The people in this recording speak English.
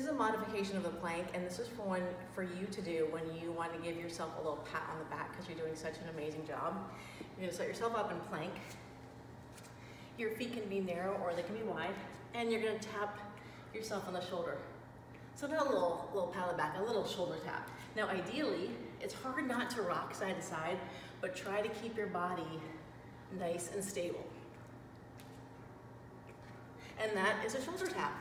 This is a modification of the plank, and this is for one for you to do when you want to give yourself a little pat on the back because you're doing such an amazing job. You're gonna set yourself up in plank. Your feet can be narrow or they can be wide, and you're gonna tap yourself on the shoulder. So not a little, little pat on the back, a little shoulder tap. Now ideally, it's hard not to rock side to side, but try to keep your body nice and stable. And that is a shoulder tap.